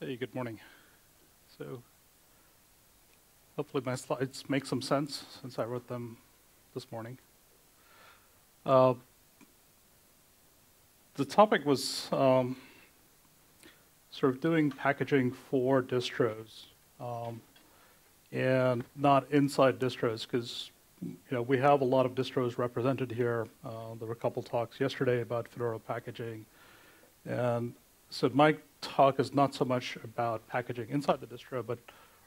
Hey, good morning. So hopefully my slides make some sense since I wrote them this morning. Uh, the topic was um, sort of doing packaging for distros um, and not inside distros because you know we have a lot of distros represented here. Uh, there were a couple talks yesterday about Fedora packaging, and so my talk is not so much about packaging inside the distro, but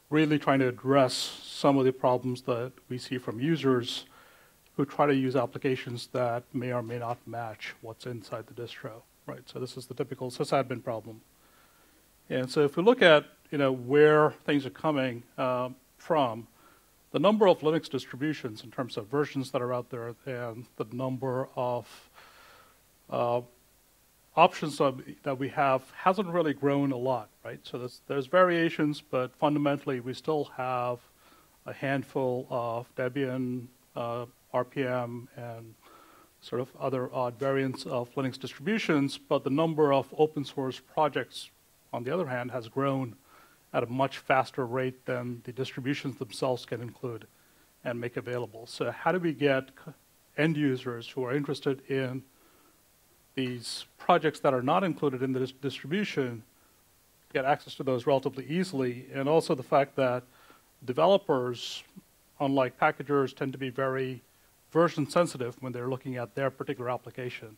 really trying to address some of the problems that we see from users who try to use applications that may or may not match what's inside the distro, right? So this is the typical sysadmin problem. And so if we look at, you know, where things are coming uh, from, the number of Linux distributions in terms of versions that are out there and the number of uh, options that we have hasn't really grown a lot, right? So there's, there's variations, but fundamentally we still have a handful of Debian, uh, RPM, and sort of other odd variants of Linux distributions, but the number of open source projects, on the other hand, has grown at a much faster rate than the distributions themselves can include and make available. So how do we get end users who are interested in these projects that are not included in the dis distribution get access to those relatively easily, and also the fact that developers, unlike packagers, tend to be very version sensitive when they're looking at their particular application.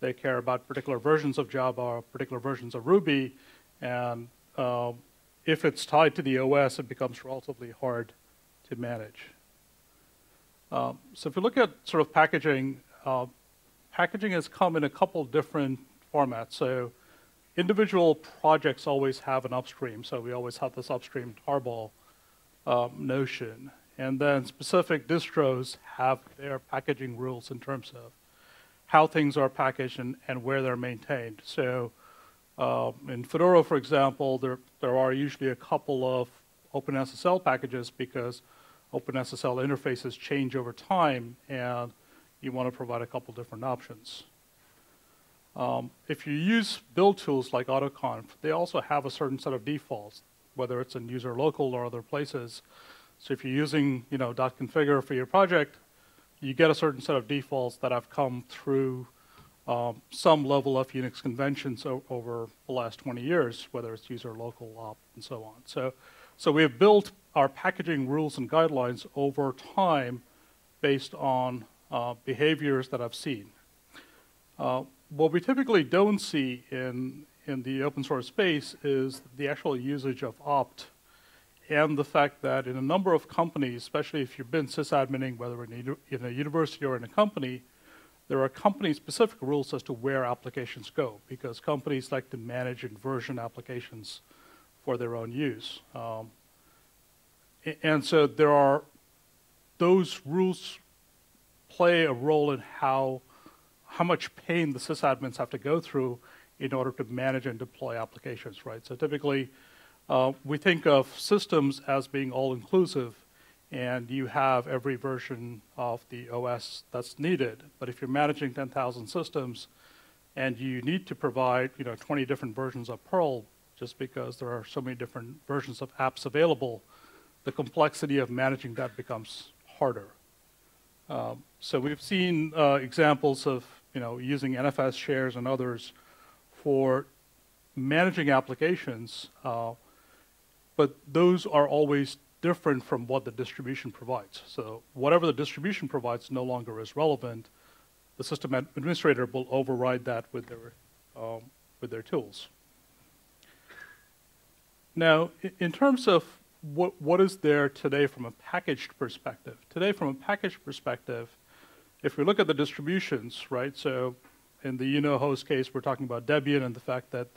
They care about particular versions of Java, or particular versions of Ruby, and uh, if it's tied to the OS, it becomes relatively hard to manage. Um, so if you look at sort of packaging, uh, packaging has come in a couple different formats. So individual projects always have an upstream. So we always have this upstream tarball um, notion. And then specific distros have their packaging rules in terms of how things are packaged and, and where they're maintained. So um, in Fedora, for example, there, there are usually a couple of OpenSSL packages because OpenSSL interfaces change over time and you want to provide a couple different options. Um, if you use build tools like AutoConf, they also have a certain set of defaults, whether it's in user local or other places. So if you're using, you know, .configure for your project, you get a certain set of defaults that have come through um, some level of Unix conventions over the last 20 years, whether it's user local op and so on. So, so we have built our packaging rules and guidelines over time based on uh, behaviors that I've seen. Uh, what we typically don't see in, in the open source space is the actual usage of opt and the fact that in a number of companies, especially if you've been sysadmining, whether in a, university or in a company, there are company-specific rules as to where applications go because companies like to manage and version applications for their own use. Um, and so there are those rules play a role in how, how much pain the sysadmins have to go through in order to manage and deploy applications, right? So typically, uh, we think of systems as being all-inclusive, and you have every version of the OS that's needed. But if you're managing 10,000 systems, and you need to provide, you know, 20 different versions of Perl, just because there are so many different versions of apps available, the complexity of managing that becomes harder. Um, so we've seen uh, examples of you know using NFS shares and others for managing applications, uh, but those are always different from what the distribution provides. So whatever the distribution provides no longer is relevant. The system administrator will override that with their um, with their tools. Now, in terms of what, what is there today from a packaged perspective? Today, from a packaged perspective, if we look at the distributions, right, so in the uno-host case, we're talking about Debian and the fact that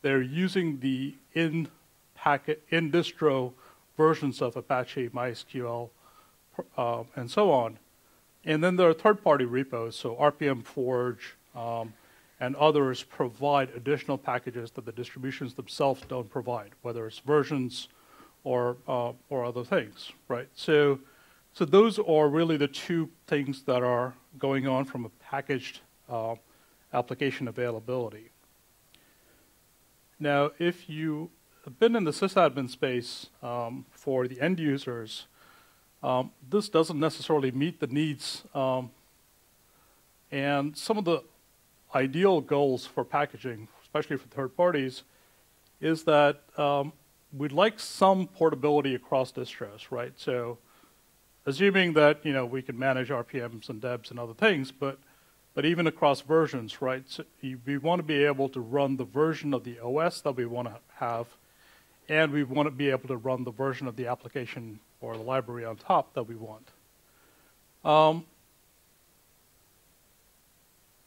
they're using the in packet, in distro versions of Apache, MySQL, uh, and so on. And then there are third-party repos, so RPM Forge um, and others provide additional packages that the distributions themselves don't provide, whether it's versions, or, uh, or other things, right? So, so those are really the two things that are going on from a packaged uh, application availability. Now, if you have been in the sysadmin space um, for the end users, um, this doesn't necessarily meet the needs. Um, and some of the ideal goals for packaging, especially for third parties, is that um, we'd like some portability across distros, right? So assuming that, you know, we can manage RPMs and debs and other things, but, but even across versions, right? So we want to be able to run the version of the OS that we want to have, and we want to be able to run the version of the application or the library on top that we want. Um,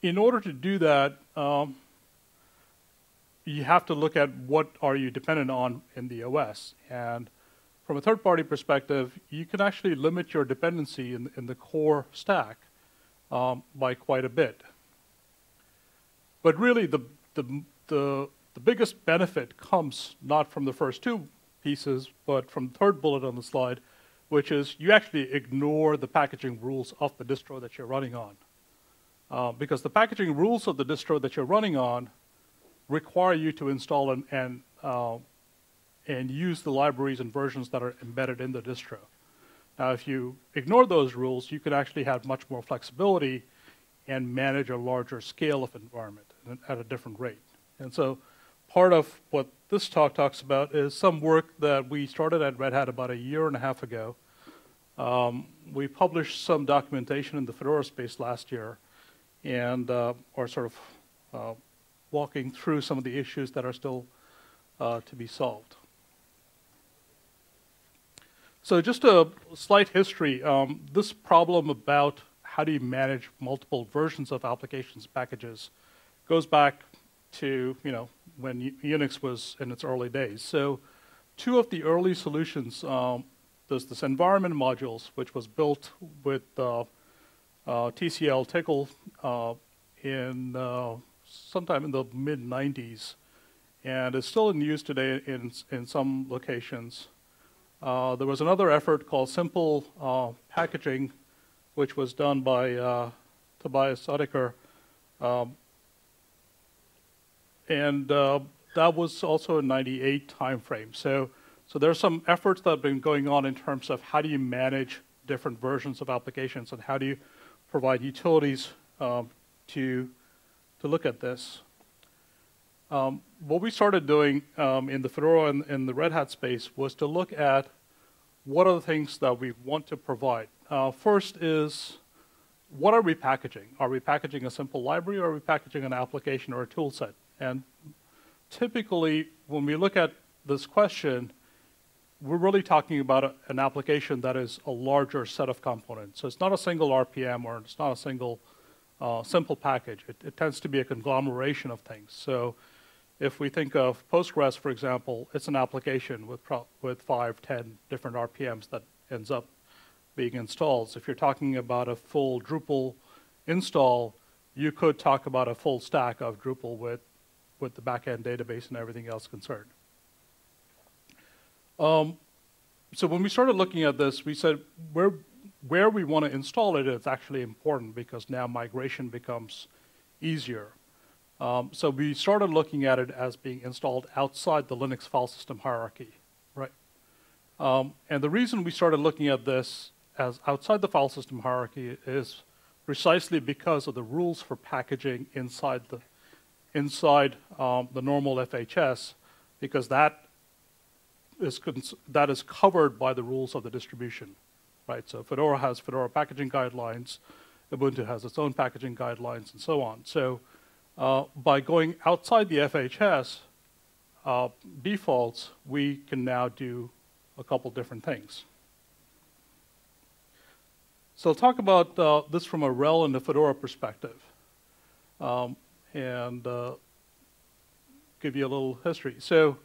in order to do that, um, you have to look at what are you dependent on in the OS. And from a third-party perspective, you can actually limit your dependency in, in the core stack um, by quite a bit. But really, the, the, the, the biggest benefit comes not from the first two pieces, but from the third bullet on the slide, which is you actually ignore the packaging rules of the distro that you're running on. Uh, because the packaging rules of the distro that you're running on require you to install and, and, uh, and use the libraries and versions that are embedded in the distro. Now, if you ignore those rules, you can actually have much more flexibility and manage a larger scale of environment at a different rate. And so part of what this talk talks about is some work that we started at Red Hat about a year and a half ago. Um, we published some documentation in the Fedora space last year and uh, are sort of uh, walking through some of the issues that are still uh, to be solved. So just a slight history. Um, this problem about how do you manage multiple versions of applications packages goes back to you know when Unix was in its early days. So two of the early solutions, um, there's this environment modules, which was built with uh, uh, TCL Tcl uh, in uh, sometime in the mid 90s, and is still in use today in, in some locations. Uh, there was another effort called Simple uh, Packaging, which was done by uh, Tobias Oetiker. Um, and uh, that was also a 98 timeframe. So, so there's some efforts that have been going on in terms of how do you manage different versions of applications and how do you provide utilities um, to to look at this. Um, what we started doing um, in the Fedora and in the Red Hat space was to look at what are the things that we want to provide. Uh, first is, what are we packaging? Are we packaging a simple library or are we packaging an application or a tool set? And typically, when we look at this question, we're really talking about a, an application that is a larger set of components. So it's not a single RPM or it's not a single uh, simple package. It, it, tends to be a conglomeration of things. So if we think of Postgres, for example, it's an application with, with five, ten different RPMs that ends up being installed. So if you're talking about a full Drupal install, you could talk about a full stack of Drupal with, with the backend database and everything else concerned. Um, so when we started looking at this, we said, where, where we want to install it, is actually important because now migration becomes easier. Um, so we started looking at it as being installed outside the Linux file system hierarchy, right? Um, and the reason we started looking at this as outside the file system hierarchy is precisely because of the rules for packaging inside the inside um, the normal FHS, because that is that is covered by the rules of the distribution right? So Fedora has Fedora packaging guidelines, Ubuntu has its own packaging guidelines, and so on. So uh, by going outside the FHS uh, defaults, we can now do a couple different things. So I'll talk about uh, this from a RHEL and a Fedora perspective, um, and uh, give you a little history. So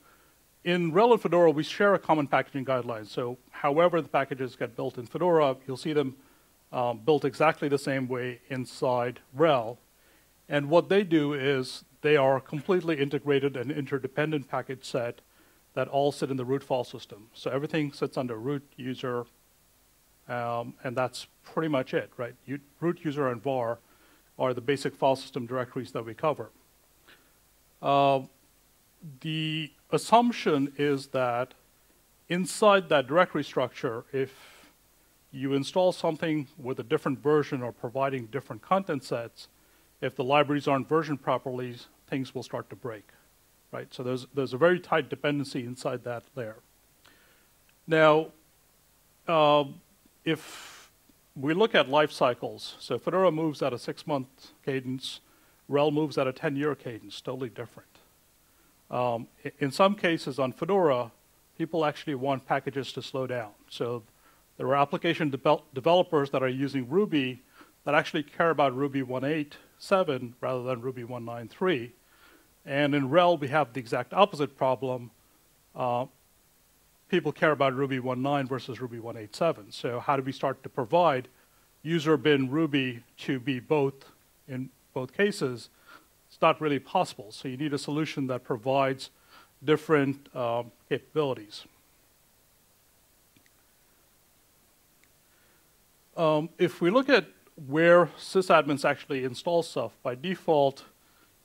in RHEL and Fedora, we share a common packaging guideline. So however the packages get built in Fedora, you'll see them um, built exactly the same way inside RHEL. And what they do is they are completely integrated and interdependent package set that all sit in the root file system. So everything sits under root user, um, and that's pretty much it, right? Root user and var are the basic file system directories that we cover. Uh, the assumption is that inside that directory structure, if you install something with a different version or providing different content sets, if the libraries aren't versioned properly, things will start to break, right? So there's, there's a very tight dependency inside that layer. Now, uh, if we look at life cycles, so Fedora moves at a six-month cadence, RHEL moves at a 10-year cadence, totally different. Um, in some cases on Fedora, people actually want packages to slow down. So there are application de developers that are using Ruby that actually care about Ruby 1.8.7 rather than Ruby 1.9.3. And in RHEL, we have the exact opposite problem. Uh, people care about Ruby 1.9 versus Ruby 1.8.7. So how do we start to provide user bin Ruby to be both in both cases? Not really possible. So you need a solution that provides different um, capabilities. Um, if we look at where sysadmins actually install stuff, by default,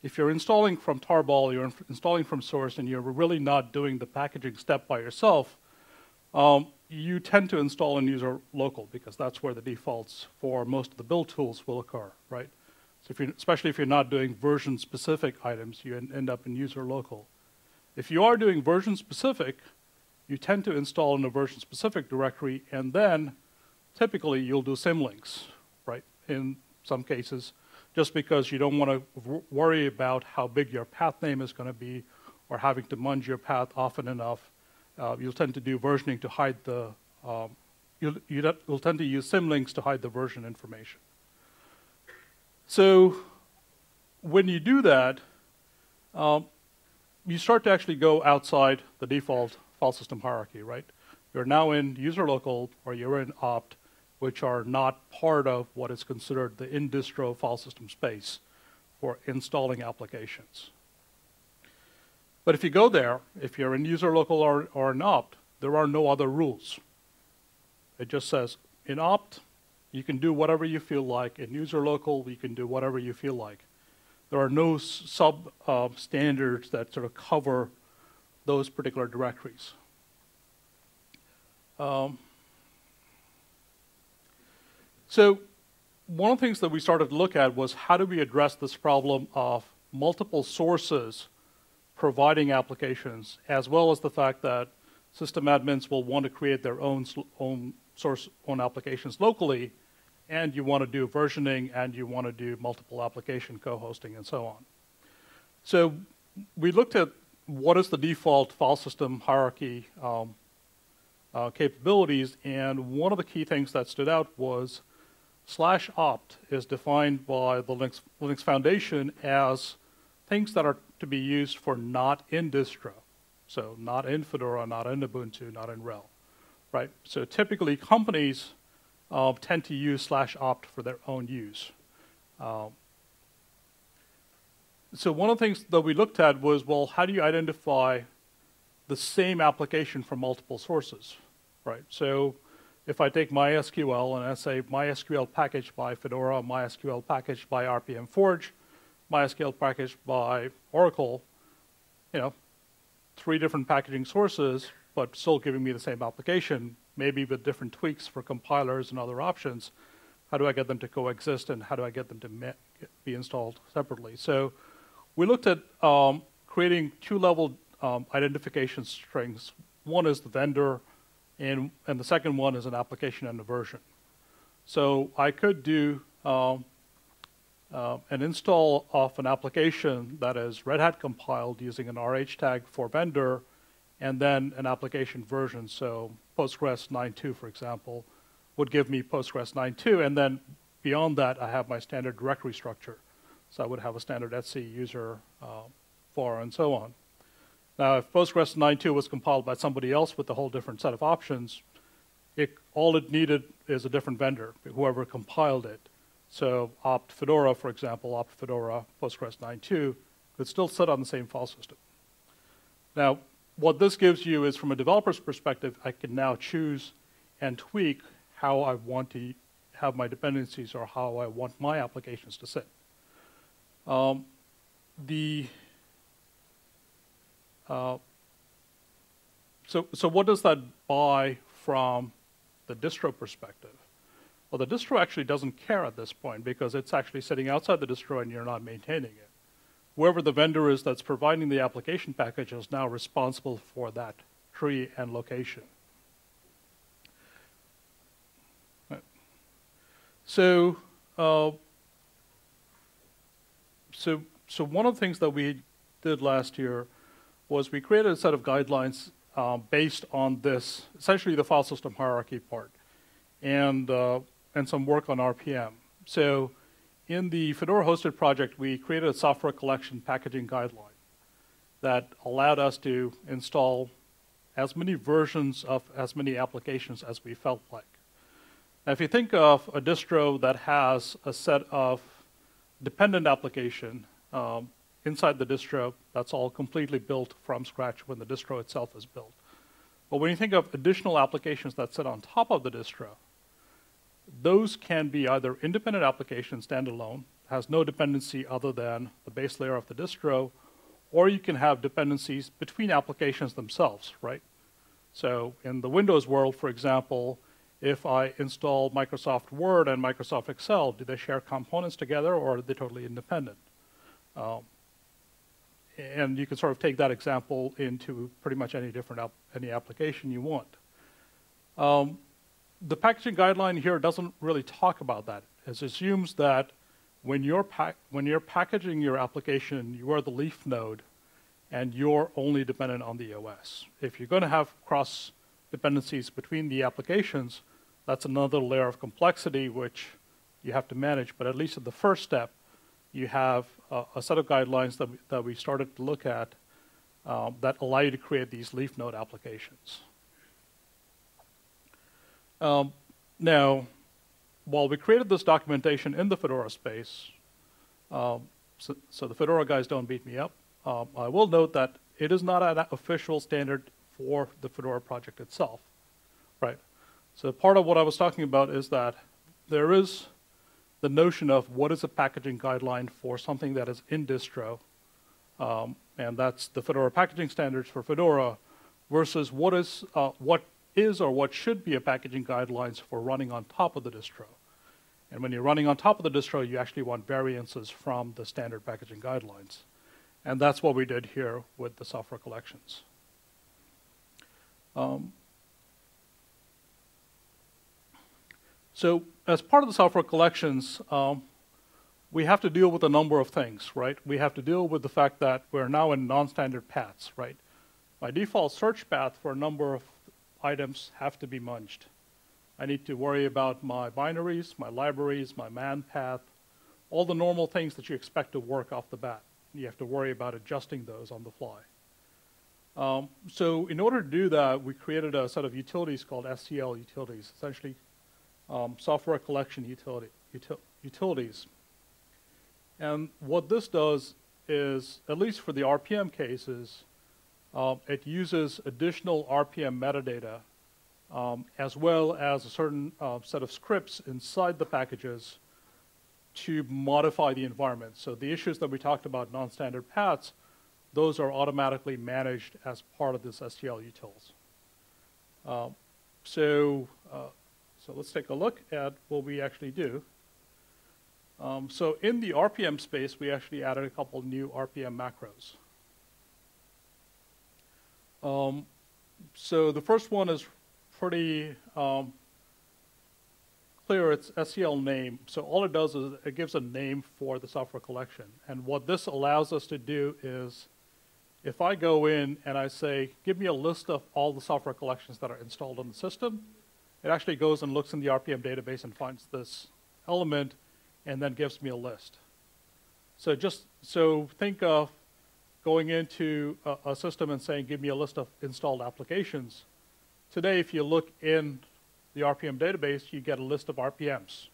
if you're installing from Tarball, you're installing from source, and you're really not doing the packaging step by yourself, um, you tend to install in user local because that's where the defaults for most of the build tools will occur, right? So if especially if you're not doing version-specific items, you end up in user local. If you are doing version-specific, you tend to install in a version-specific directory, and then typically you'll do symlinks, right? In some cases, just because you don't want to worry about how big your path name is going to be or having to munge your path often enough. Uh, you'll tend to do versioning to hide the, um, you'll, you'll tend to use symlinks to hide the version information. So when you do that, um, you start to actually go outside the default file system hierarchy, right? You're now in user local or you're in opt, which are not part of what is considered the in-distro file system space for installing applications. But if you go there, if you're in user local or, or in opt, there are no other rules. It just says in opt, you can do whatever you feel like. In user local, you can do whatever you feel like. There are no sub uh, standards that sort of cover those particular directories. Um, so one of the things that we started to look at was how do we address this problem of multiple sources providing applications, as well as the fact that system admins will want to create their own, own source, own applications locally, and you want to do versioning, and you want to do multiple application co-hosting, and so on. So we looked at what is the default file system hierarchy um, uh, capabilities, and one of the key things that stood out was slash opt is defined by the Linux, Linux Foundation as things that are to be used for not in distro. So not in Fedora, not in Ubuntu, not in RHEL, right? So typically companies uh, tend to use slash opt for their own use. Um, so one of the things that we looked at was, well, how do you identify the same application from multiple sources, right? So if I take MySQL and I say MySQL package by Fedora, MySQL package by RPM Forge, MySQL package by Oracle, you know, three different packaging sources, but still giving me the same application, maybe with different tweaks for compilers and other options. How do I get them to coexist and how do I get them to be installed separately? So we looked at um, creating two-level um, identification strings. One is the vendor, and, and the second one is an application and a version. So I could do um, uh, an install of an application that is Red Hat compiled using an RH tag for vendor, and then an application version. So Postgres 9.2, for example, would give me Postgres 9.2, and then beyond that, I have my standard directory structure. So I would have a standard etc user uh, for and so on. Now, if Postgres 9.2 was compiled by somebody else with a whole different set of options, it, all it needed is a different vendor, whoever compiled it. So opt Fedora, for example, opt Fedora Postgres 9.2 could still sit on the same file system. Now, what this gives you is from a developer's perspective, I can now choose and tweak how I want to have my dependencies or how I want my applications to sit. Um, the uh, so, so what does that buy from the distro perspective? Well, the distro actually doesn't care at this point because it's actually sitting outside the distro and you're not maintaining it. Whoever the vendor is that's providing the application package is now responsible for that tree and location. So, uh, so, so one of the things that we did last year was we created a set of guidelines uh, based on this, essentially the file system hierarchy part, and uh, and some work on RPM. So, in the Fedora hosted project, we created a software collection packaging guideline that allowed us to install as many versions of as many applications as we felt like. Now, if you think of a distro that has a set of dependent application um, inside the distro, that's all completely built from scratch when the distro itself is built. But when you think of additional applications that sit on top of the distro, those can be either independent applications standalone, has no dependency other than the base layer of the distro, or you can have dependencies between applications themselves, right? So in the Windows world, for example, if I install Microsoft Word and Microsoft Excel, do they share components together or are they totally independent? Um, and you can sort of take that example into pretty much any different any application you want. Um, the packaging guideline here doesn't really talk about that. It assumes that when you're, when you're packaging your application, you are the leaf node and you're only dependent on the OS. If you're going to have cross dependencies between the applications, that's another layer of complexity which you have to manage. But at least at the first step, you have a, a set of guidelines that we, that we started to look at um, that allow you to create these leaf node applications. Um, now, while we created this documentation in the Fedora space, um, so, so, the Fedora guys don't beat me up, um, I will note that it is not an official standard for the Fedora project itself, right? So part of what I was talking about is that there is the notion of what is a packaging guideline for something that is in distro, um, and that's the Fedora packaging standards for Fedora, versus what is uh, what is or what should be a packaging guidelines for running on top of the distro. And when you're running on top of the distro, you actually want variances from the standard packaging guidelines. And that's what we did here with the software collections. Um, so as part of the software collections, um, we have to deal with a number of things, right? We have to deal with the fact that we're now in non-standard paths, right? My default search path for a number of items have to be munged. I need to worry about my binaries, my libraries, my man path, all the normal things that you expect to work off the bat. You have to worry about adjusting those on the fly. Um, so in order to do that, we created a set of utilities called SCL utilities, essentially um, software collection utility, util utilities. And what this does is, at least for the RPM cases, um, it uses additional RPM metadata um, as well as a certain uh, set of scripts inside the packages to modify the environment. So the issues that we talked about, non-standard paths, those are automatically managed as part of this SCL utils. Um, so, uh, so let's take a look at what we actually do. Um, so in the RPM space, we actually added a couple new RPM macros. Um, so the first one is pretty um, clear. It's SCL name. So all it does is it gives a name for the software collection. And what this allows us to do is if I go in and I say, give me a list of all the software collections that are installed on the system, it actually goes and looks in the RPM database and finds this element and then gives me a list. So just so think of going into a, a, system and saying, give me a list of installed applications. Today, if you look in the RPM database, you get a list of RPMs.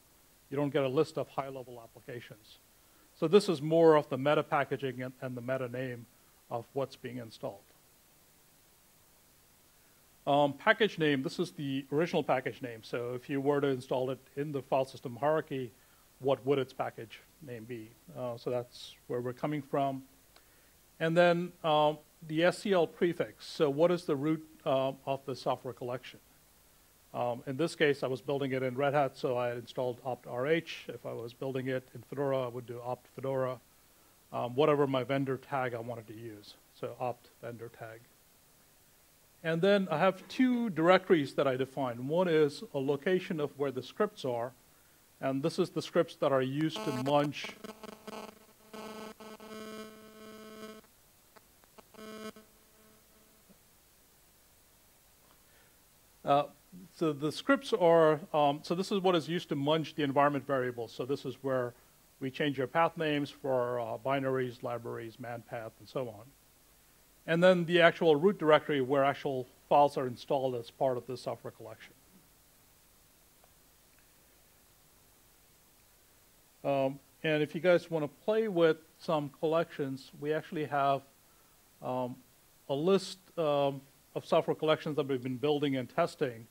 You don't get a list of high-level applications. So this is more of the meta packaging and, and the meta name of what's being installed. Um, package name, this is the original package name. So if you were to install it in the file system hierarchy, what would its package name be? Uh, so that's where we're coming from. And then um, the SCL prefix. So what is the root um, of the software collection? Um, in this case, I was building it in Red Hat, so I installed opt-rh. If I was building it in Fedora, I would do opt-fedora, um, whatever my vendor tag I wanted to use. So opt vendor tag. And then I have two directories that I define. One is a location of where the scripts are, and this is the scripts that are used to munch Uh, so the scripts are, um, so this is what is used to munch the environment variables. So this is where we change your path names for uh, binaries, libraries, manpath, and so on. And then the actual root directory where actual files are installed as part of the software collection. Um, and if you guys want to play with some collections, we actually have um, a list um, of software collections that we've been building and testing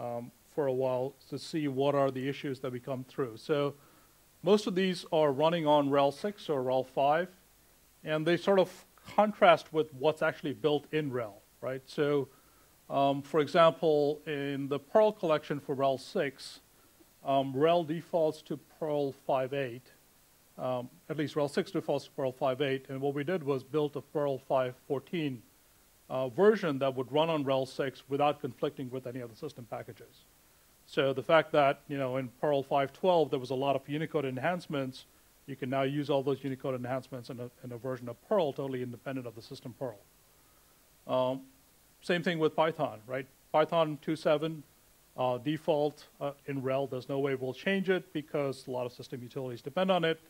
um, for a while to see what are the issues that we come through. So most of these are running on RHEL 6 or RHEL 5, and they sort of contrast with what's actually built in RHEL, right? So um, for example, in the Perl collection for RHEL 6, um, RHEL defaults to Perl 5.8. Um, at least RHEL 6 defaults to Perl 5.8, and what we did was built a Perl 5.14 uh, version that would run on RHEL 6 without conflicting with any of the system packages. So the fact that, you know, in Perl 5.12 there was a lot of Unicode enhancements, you can now use all those Unicode enhancements in a, in a version of Perl totally independent of the system Perl. Um, same thing with Python, right? Python 2.7 uh, default uh, in RHEL, there's no way we'll change it because a lot of system utilities depend on it.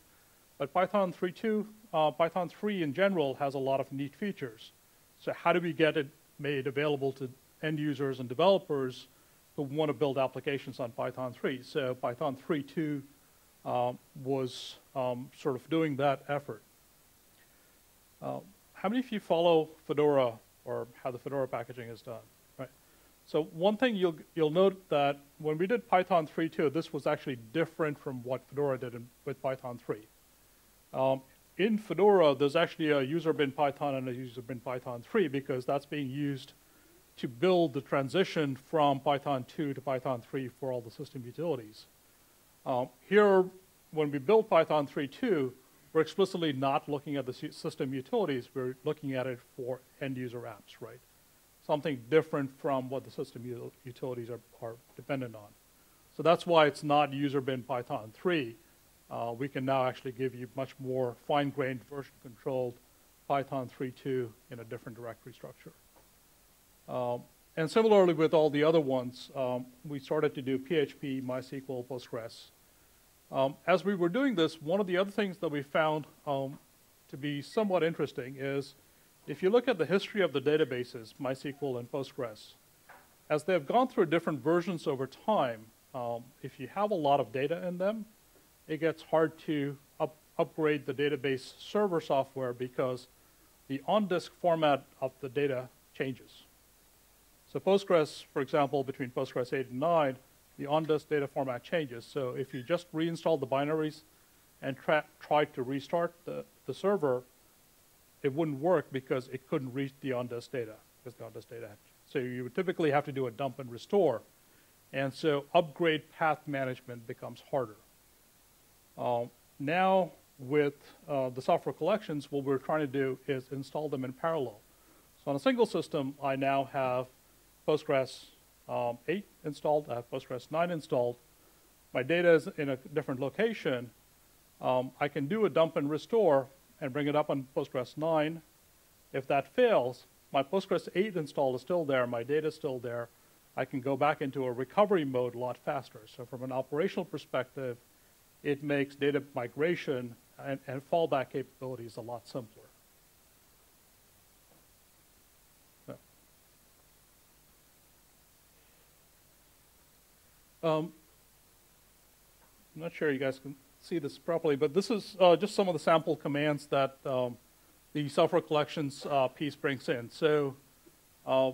But Python 3.2, uh, Python 3 in general has a lot of neat features. So how do we get it made available to end users and developers who want to build applications on Python 3? So Python 3.2 um, was um, sort of doing that effort. Uh, how many of you follow Fedora or how the Fedora packaging is done? Right. So one thing you'll you'll note that when we did Python 3.2, this was actually different from what Fedora did in, with Python 3. Um, in Fedora, there's actually a user bin Python and a user bin Python 3 because that's being used to build the transition from Python 2 to Python 3 for all the system utilities. Um, here, when we build Python 3.2, we're explicitly not looking at the system utilities, we're looking at it for end user apps, right? Something different from what the system utilities are, are dependent on. So that's why it's not user bin Python 3 uh, we can now actually give you much more fine-grained version-controlled Python 3.2 in a different directory structure. Um, and similarly with all the other ones, um, we started to do PHP, MySQL, Postgres. Um, as we were doing this, one of the other things that we found um, to be somewhat interesting is if you look at the history of the databases, MySQL and Postgres, as they've gone through different versions over time, um, if you have a lot of data in them, it gets hard to up, upgrade the database server software because the on-disk format of the data changes. So Postgres, for example, between Postgres 8 and 9, the on-disk data format changes. So if you just reinstall the binaries and try to restart the, the server, it wouldn't work because it couldn't reach the on-disk data, because the on-disk data. So you would typically have to do a dump and restore. And so upgrade path management becomes harder. Uh, now, with uh, the software collections, what we're trying to do is install them in parallel. So on a single system, I now have Postgres um, 8 installed, I have Postgres 9 installed. My data is in a different location. Um, I can do a dump and restore and bring it up on Postgres 9. If that fails, my Postgres 8 install is still there, my data is still there. I can go back into a recovery mode a lot faster. So from an operational perspective, it makes data migration and, and fallback capabilities a lot simpler. Um, I'm not sure you guys can see this properly, but this is uh, just some of the sample commands that um, the software collections uh, piece brings in. So uh,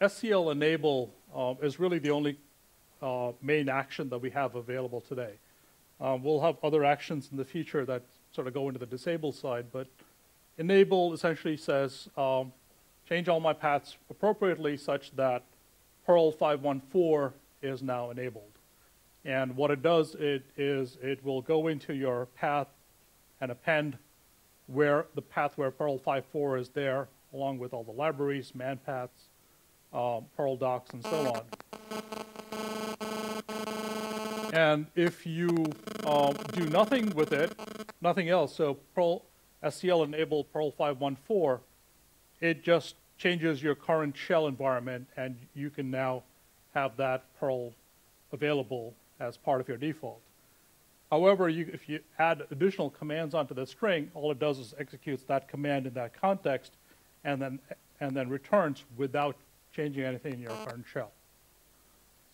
SCL enable uh, is really the only uh, main action that we have available today. Um, we'll have other actions in the future that sort of go into the disable side, but enable essentially says, um, change all my paths appropriately such that Perl 514 is now enabled. And what it does it is it will go into your path and append where the path where Perl 5.4 is there, along with all the libraries, man paths, um, Perl docs, and so on. And if you um, do nothing with it, nothing else, so Perl SCL enabled Perl 514, it just changes your current shell environment, and you can now have that Perl available as part of your default. However, you, if you add additional commands onto the string, all it does is executes that command in that context and then, and then returns without changing anything in your current shell.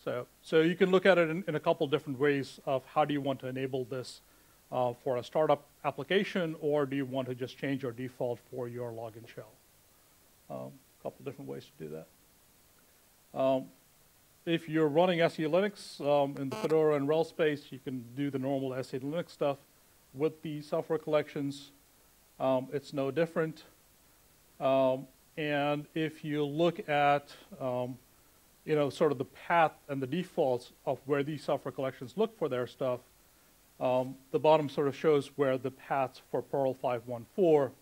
So, so you can look at it in, in a couple different ways of how do you want to enable this uh, for a startup application, or do you want to just change your default for your login shell? A um, couple different ways to do that. Um, if you're running SE Linux um, in the Fedora and RHEL space, you can do the normal SE Linux stuff. With the software collections, um, it's no different. Um, and if you look at, um, you know, sort of the path and the defaults of where these software collections look for their stuff, um, the bottom sort of shows where the paths for Perl 514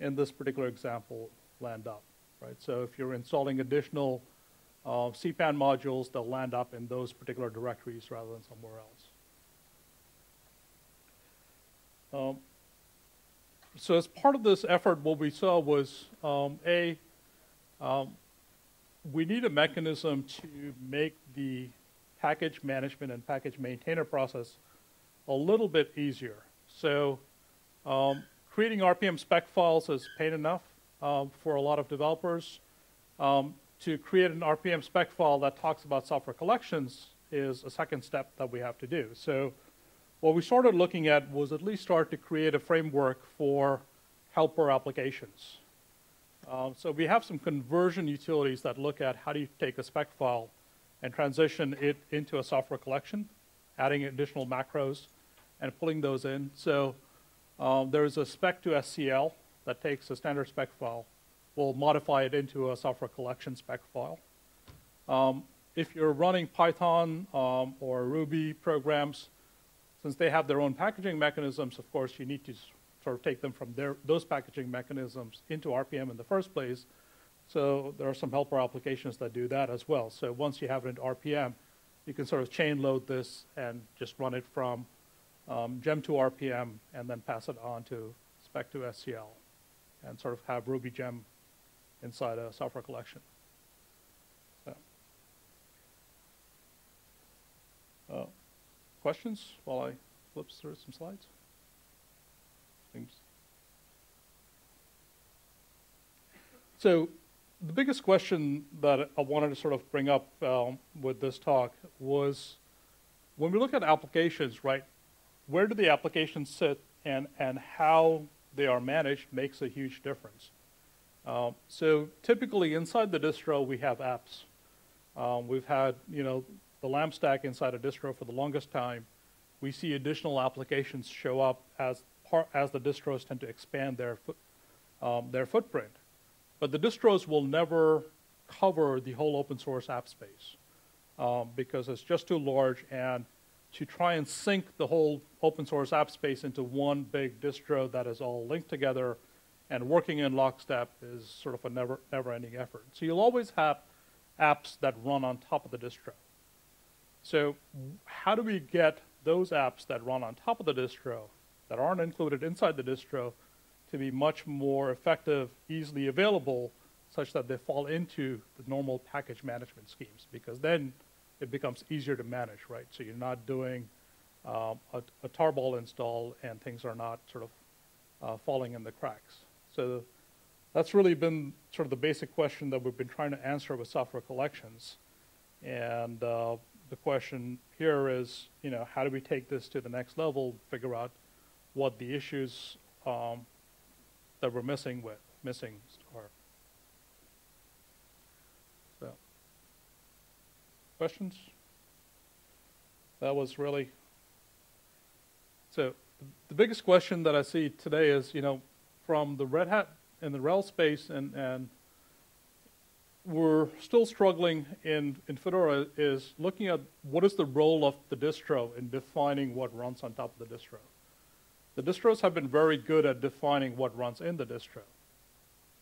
in this particular example land up, right? So if you're installing additional uh, CPAN modules, they'll land up in those particular directories rather than somewhere else. Um, so as part of this effort, what we saw was, um, A, um, we need a mechanism to make the package management and package maintainer process a little bit easier. So um, creating RPM spec files is pain enough um, for a lot of developers. Um, to create an RPM spec file that talks about software collections is a second step that we have to do. So what we started looking at was at least start to create a framework for helper applications. Um, so we have some conversion utilities that look at how do you take a spec file and transition it into a software collection, adding additional macros and pulling those in. So um, there's a spec to SCL that takes a standard spec file we'll modify it into a software collection spec file. Um, if you're running Python um, or Ruby programs, since they have their own packaging mechanisms, of course, you need to sort of take them from their, those packaging mechanisms into RPM in the first place. So there are some helper applications that do that as well. So once you have it in RPM, you can sort of chain load this and just run it from um, gem to RPM and then pass it on to spec to SCL and sort of have Ruby gem inside a software collection. So, uh, questions while I flip through some slides? Seems. So the biggest question that I wanted to sort of bring up um, with this talk was when we look at applications, right, where do the applications sit and, and how they are managed makes a huge difference. Um, so typically inside the distro, we have apps. Um, we've had, you know, the LAMP stack inside a distro for the longest time. We see additional applications show up as, as the distros tend to expand their, foot, um, their footprint. But the distros will never cover the whole open source app space um, because it's just too large and to try and sync the whole open source app space into one big distro that is all linked together and working in lockstep is sort of a never, never-ending effort. So you'll always have apps that run on top of the distro. So how do we get those apps that run on top of the distro, that aren't included inside the distro, to be much more effective, easily available, such that they fall into the normal package management schemes? Because then it becomes easier to manage, right? So you're not doing um, a, a tarball install and things are not sort of uh, falling in the cracks. So that's really been sort of the basic question that we've been trying to answer with software collections. And uh, the question here is, you know, how do we take this to the next level, figure out what the issues um, that we're missing with, missing are. So, questions? That was really, so the biggest question that I see today is, you know, from the Red Hat and the RHEL space and, and we're still struggling in, in Fedora is looking at what is the role of the distro in defining what runs on top of the distro. The distros have been very good at defining what runs in the distro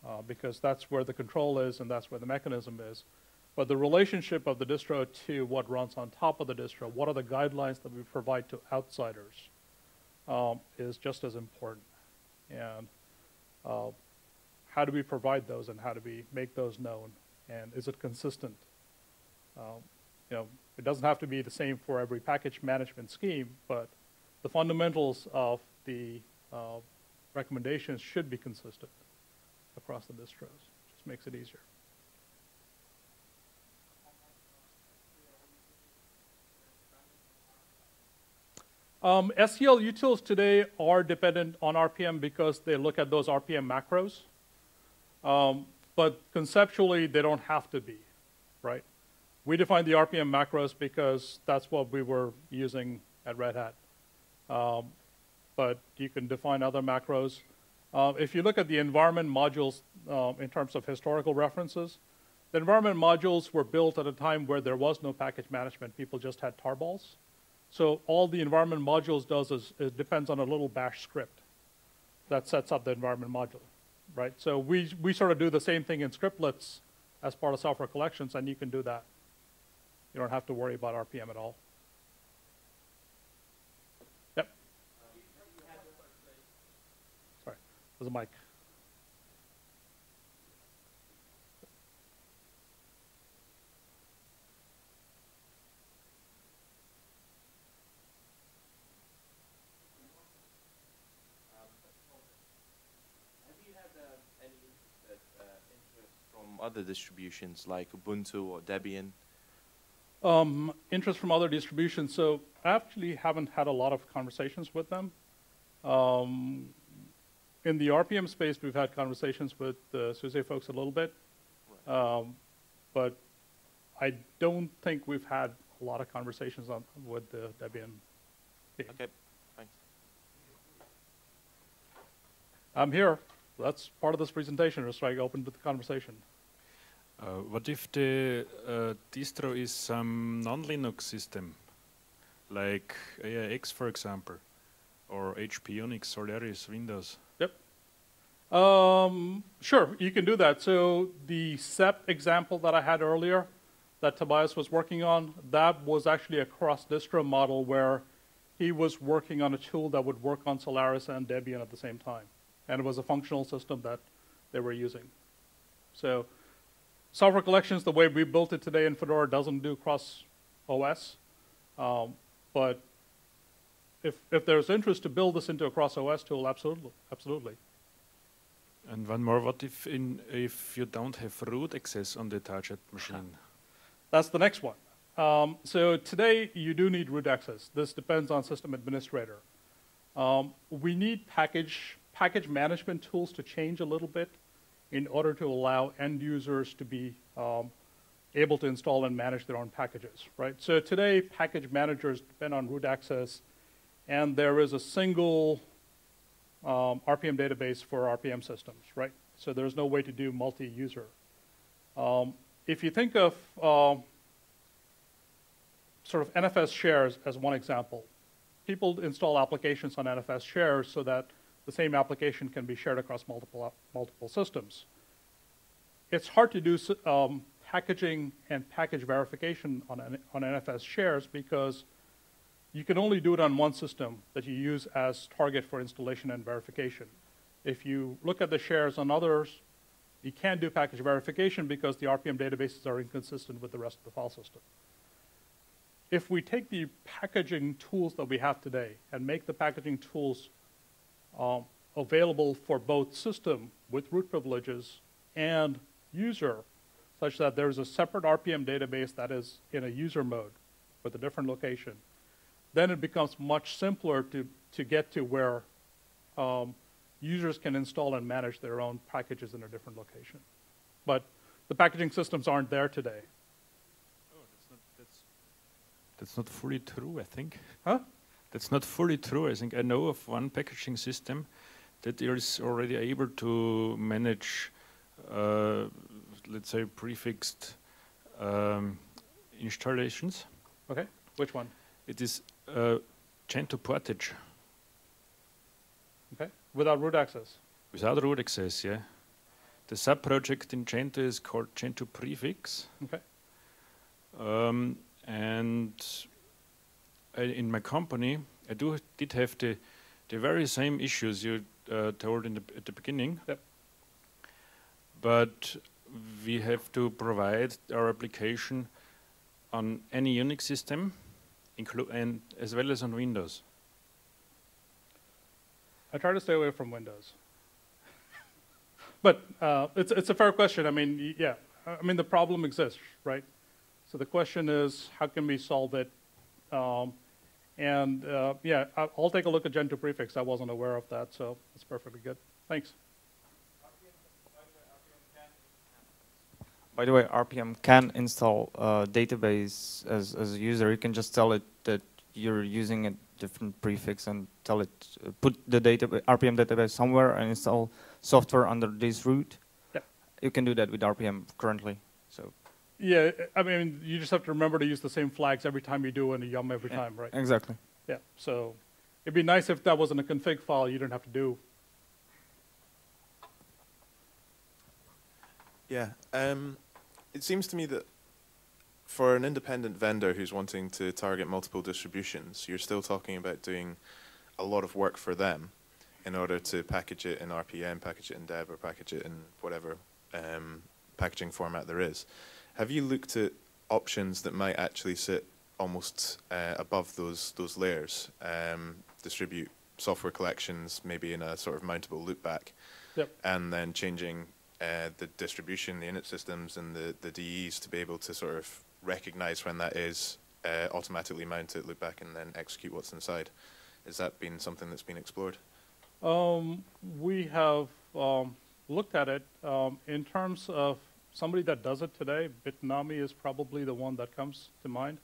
uh, because that's where the control is and that's where the mechanism is. But the relationship of the distro to what runs on top of the distro, what are the guidelines that we provide to outsiders, um, is just as important. And uh, how do we provide those and how do we make those known? And is it consistent? Um, you know, it doesn't have to be the same for every package management scheme, but the fundamentals of the uh, recommendations should be consistent across the distros. Just makes it easier. Um, SCL utils today are dependent on RPM because they look at those RPM macros. Um, but conceptually, they don't have to be, right? We define the RPM macros because that's what we were using at Red Hat. Um, but you can define other macros. Uh, if you look at the environment modules uh, in terms of historical references, the environment modules were built at a time where there was no package management. People just had tarballs. So all the environment modules does is it depends on a little bash script that sets up the environment module, right? So we, we sort of do the same thing in scriptlets as part of software collections, and you can do that. You don't have to worry about RPM at all. Yep. Sorry, there's a mic. Have you had uh any interest that uh other distributions like Ubuntu or Debian? Um, interest from other distributions. So I actually haven't had a lot of conversations with them. Um, in the RPM space, we've had conversations with the SUSE folks a little bit, right. um, but I don't think we've had a lot of conversations on, with the Debian. Team. Okay, thanks. I'm here. That's part of this presentation, just so I open to the conversation. Uh, what if the uh, distro is some non-Linux system, like AIX, for example, or HP Unix, Solaris, Windows? Yep. Um, sure, you can do that. So the SEP example that I had earlier, that Tobias was working on, that was actually a cross-distro model where he was working on a tool that would work on Solaris and Debian at the same time. And it was a functional system that they were using. So Software collections, the way we built it today in Fedora, doesn't do cross OS. Um, but if, if there's interest to build this into a cross OS tool, absolutely, absolutely. And one more, what if, in, if you don't have root access on the target machine? That's the next one. Um, so today, you do need root access. This depends on system administrator. Um, we need package, package management tools to change a little bit in order to allow end users to be um, able to install and manage their own packages, right? So today, package managers depend on root access, and there is a single um, RPM database for RPM systems, right? So there's no way to do multi-user. Um, if you think of uh, sort of NFS shares as one example, people install applications on NFS shares so that the same application can be shared across multiple, multiple systems. It's hard to do um, packaging and package verification on, on NFS shares because you can only do it on one system that you use as target for installation and verification. If you look at the shares on others, you can't do package verification because the RPM databases are inconsistent with the rest of the file system. If we take the packaging tools that we have today and make the packaging tools um, available for both system with root privileges and user, such that there's a separate RPM database that is in a user mode with a different location. Then it becomes much simpler to, to get to where um, users can install and manage their own packages in a different location. But the packaging systems aren't there today. Oh, that's not, that's, that's not fully true, I think. Huh? That's not fully true. I think I know of one packaging system that is already able to manage uh, let's say, prefixed um, installations. Okay, which one? It is uh, Gentoo Portage Okay, without root access. without root access. Yeah, the sub-project in Gentoo is called Gentoo Prefix. Okay. Um, and I, in my company, I do did have the the very same issues you uh, told in the, at the beginning. Yep. But we have to provide our application on any Unix system, and as well as on Windows. I try to stay away from Windows. but uh, it's, it's a fair question. I mean, yeah, I mean, the problem exists, right? So the question is, how can we solve it? Um, and uh, yeah, I'll take a look at Gentoo prefix. I wasn't aware of that, so that's perfectly good. Thanks. By the way, RPM can install a database as, as a user. You can just tell it that you're using a different prefix and tell it, uh, put the data, RPM database somewhere and install software under this root. Yep. You can do that with RPM currently. So Yeah, I mean, you just have to remember to use the same flags every time you do in a yum every Yeah. time, right? exactly. Yeah, so it'd be nice if that wasn't a config file you didn't have to do. Yeah. Um, it seems to me that for an independent vendor who's wanting to target multiple distributions, you're still talking about doing a lot of work for them in order to package it in RPM, package it in Deb, or package it in whatever um, packaging format there is. Have you looked at options that might actually sit almost uh, above those those layers? Um, distribute software collections maybe in a sort of mountable loopback, Yep. and then changing uh, the distribution, the init systems, and the, the DEs to be able to sort of recognize when that is, uh, automatically mount it, loop back, and then execute what's inside. Has that been something that's been explored? Um, we have um, looked at it um, in terms of somebody that does it today. Bitnami is probably the one that comes to mind.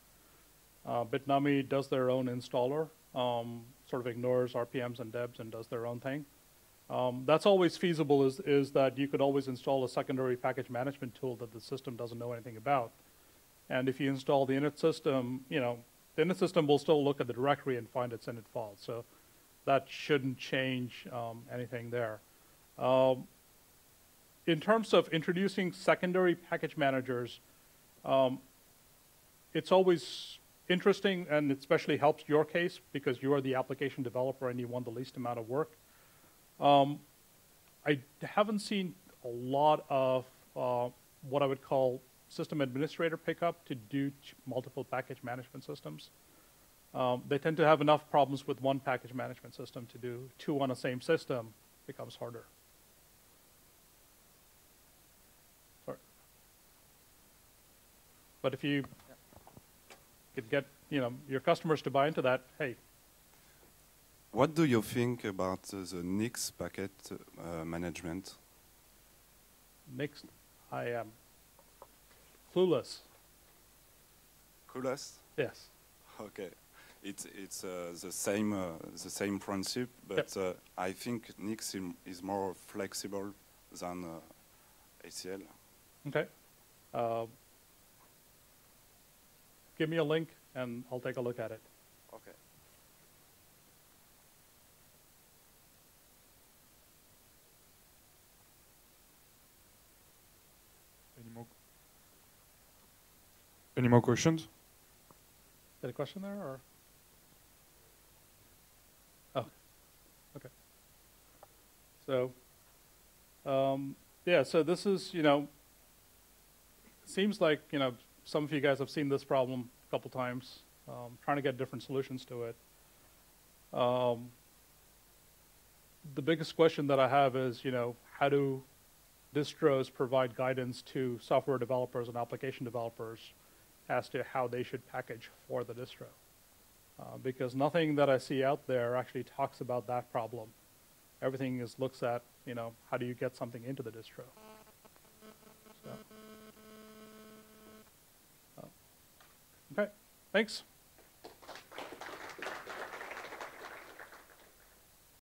Uh, Bitnami does their own installer, um, sort of ignores RPMs and debs and does their own thing. Um, that's always feasible. Is is that you could always install a secondary package management tool that the system doesn't know anything about, and if you install the init system, you know the init system will still look at the directory and find its init file. So that shouldn't change um, anything there. Um, in terms of introducing secondary package managers, um, it's always interesting and it especially helps your case because you are the application developer and you want the least amount of work. Um, I haven't seen a lot of uh, what I would call system administrator pickup to do ch- multiple package management systems. Um, they tend to have enough problems with one package management system to do two on the same system becomes harder. Sorry. But if you could get, you know, your customers to buy into that, hey, What do you think about uh, the Nix packet uh, management? Nix, I am clueless. Clueless? Yes. Okay, it's it's uh, the same uh, the same principle, but uh, I think Nix is more flexible than uh, SCL. Okay. Uh, give me a link and I'll take a look at it. Okay. Any more? Any more questions? There a question there or? Oh, okay. So, um, yeah, so this is, you know, seems like, you know, some of you guys have seen this problem a couple times, um, trying to get different solutions to it. Um, the biggest question that I have is, you know, how do distros provide guidance to software developers and application developers as to how they should package for the distro. Uh, because nothing that I see out there actually talks about that problem. Everything is looks at, you know, how do you get something into the distro. So. Uh, okay, thanks.